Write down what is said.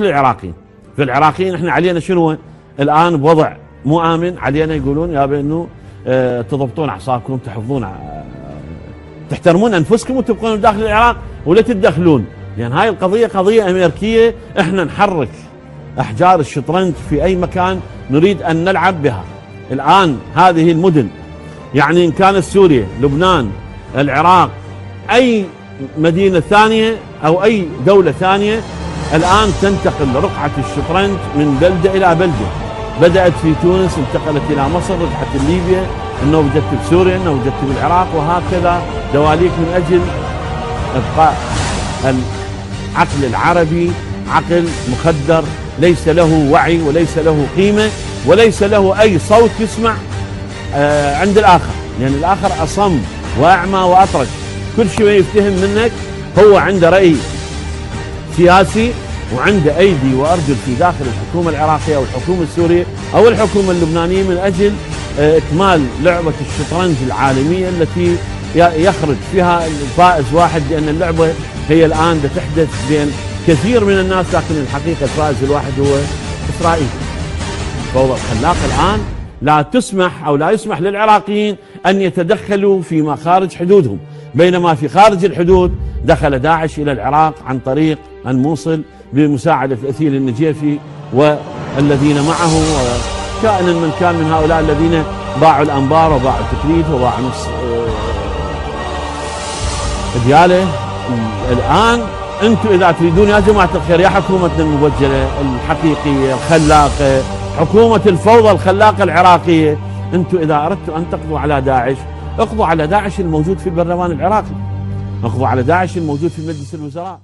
للعراقيين. فالعراقيين إحنا علينا شنو؟ الآن بوضع مو آمن علينا يقولون يا إنه آه تضبطون أعصابكم تحفظون آه تحترمون أنفسكم وتبقون داخل العراق ولا تتدخلون لأن هاي القضية قضية أمريكية إحنا نحرك أحجار الشطرنج في أي مكان نريد أن نلعب بها. الآن هذه المدن يعني إن كانت سوريا لبنان العراق أي مدينة ثانية أو أي دولة ثانية الآن تنتقل رقعه الشطرنج من بلدة إلى بلدة. بدأت في تونس انتقلت إلى مصر رجعت ليبيا انه وجدت بسوريا انه وجدت بالعراق وهكذا دواليك من أجل إبقاء العقل العربي عقل مخدر. ليس له وعي وليس له قيمة وليس له أي صوت يسمع آه عند الآخر. لأن الآخر أصم وأعمى وأطرش. كل شيء يفتهم منك هو عنده رأي سياسي وعنده أيدي وأرجل في داخل الحكومة العراقية أو الحكومة السورية أو الحكومة اللبنانية من أجل إكمال لعبة الشطرنج العالمية التي يخرج فيها الفائز واحد لأن اللعبة هي الآن تحدث بين كثير من الناس لكن الحقيقة الفائز الواحد هو إسرائيل. فوضى الخلاق الآن لا تسمح أو لا يسمح للعراقيين أن يتدخلوا فيما خارج حدودهم، بينما في خارج الحدود دخل داعش إلى العراق عن طريق الموصل بمساعدة اثيل النجيفي والذين معه كائنا من كان من هؤلاء الذين باعوا الأنبار وباعوا التكريت وباعوا نص دياله الآن أنتم إذا تريدون يا جماعة الخير يا حكومتنا المبجلة الحقيقية الخلاقة حكومة الفوضى الخلاقة العراقية أنتم إذا أردتم أن تقضوا على داعش اقضوا على داعش الموجود في البرلمان العراقي. اقضوا على داعش الموجود في مجلس الوزراء.